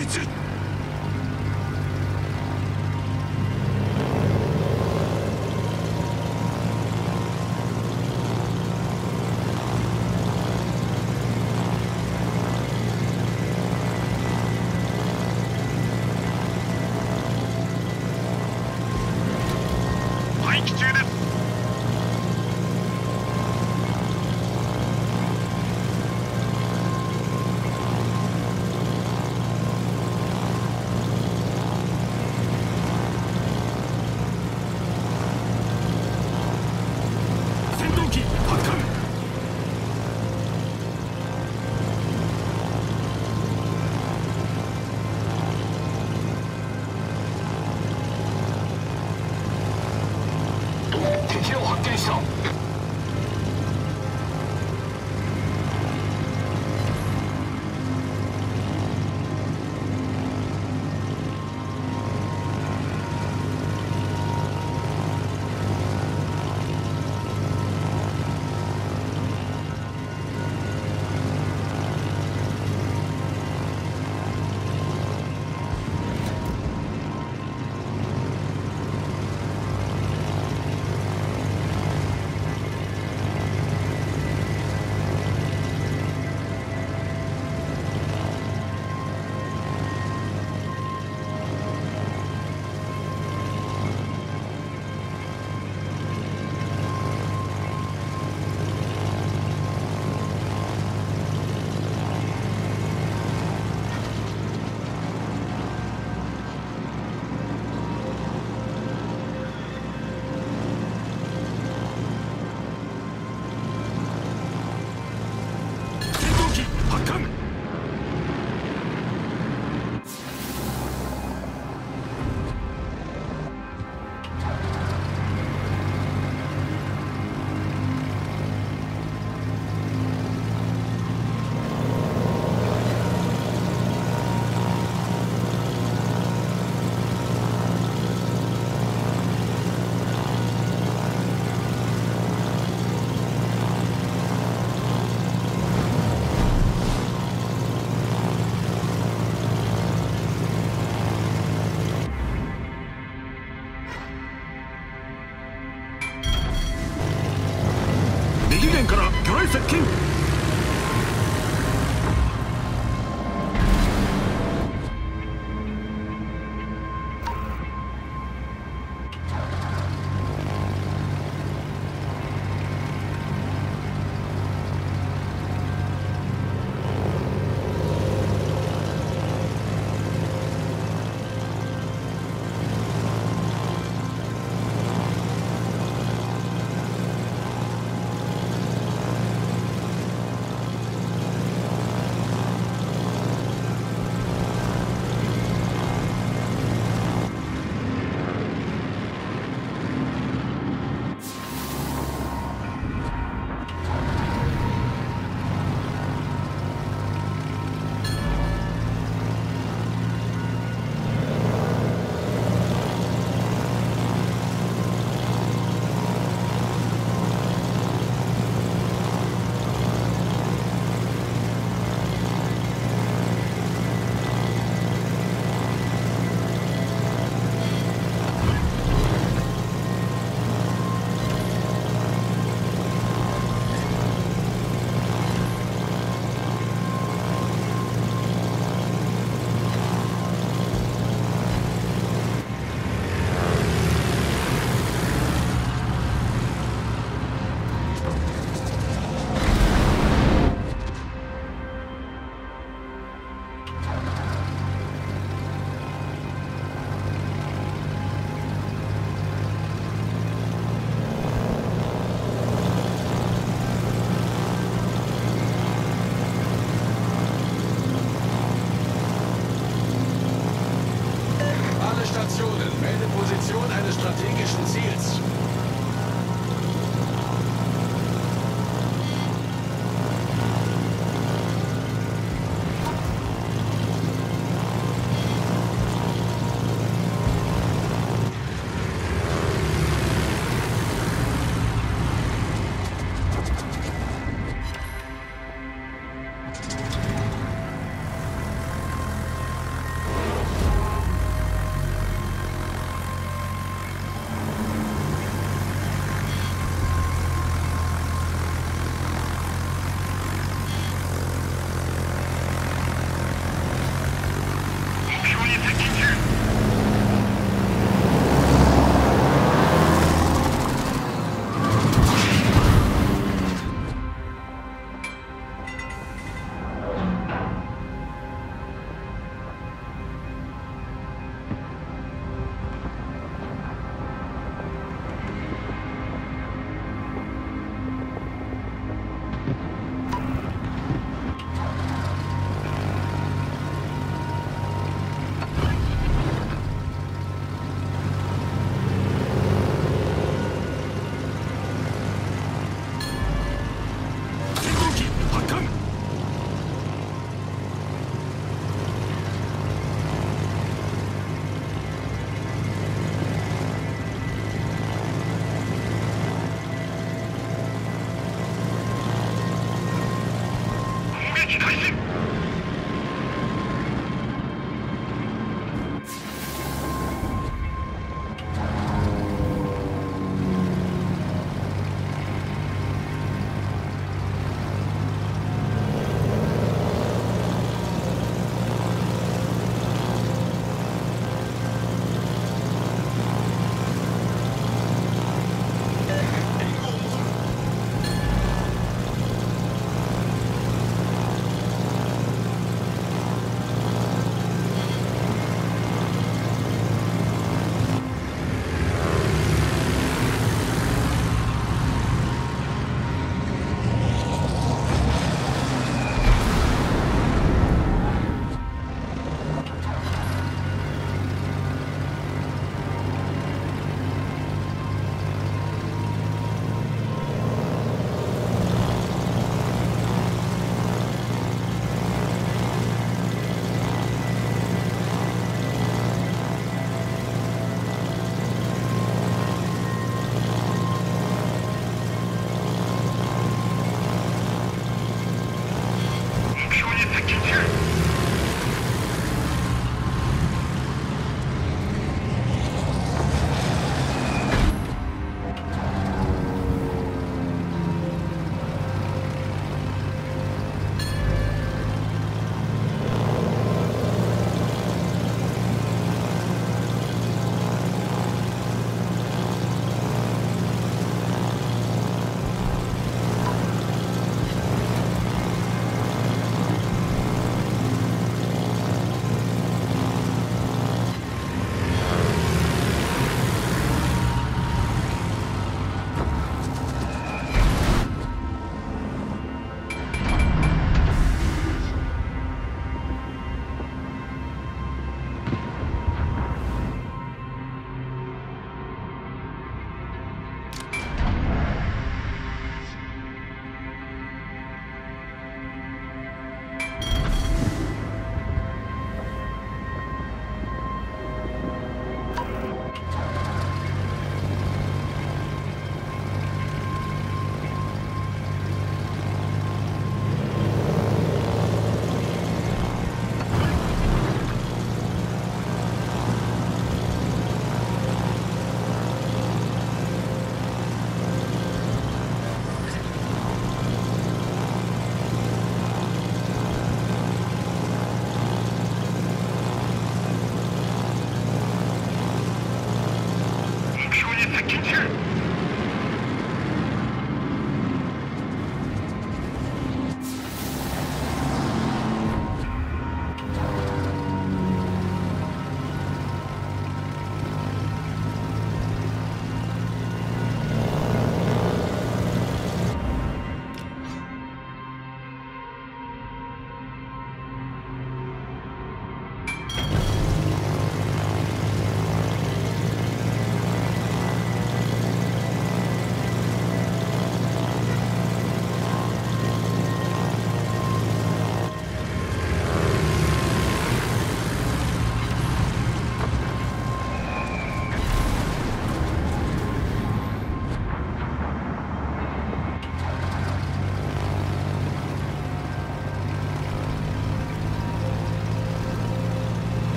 fights it. 面から魚雷接近。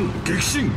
ン激震。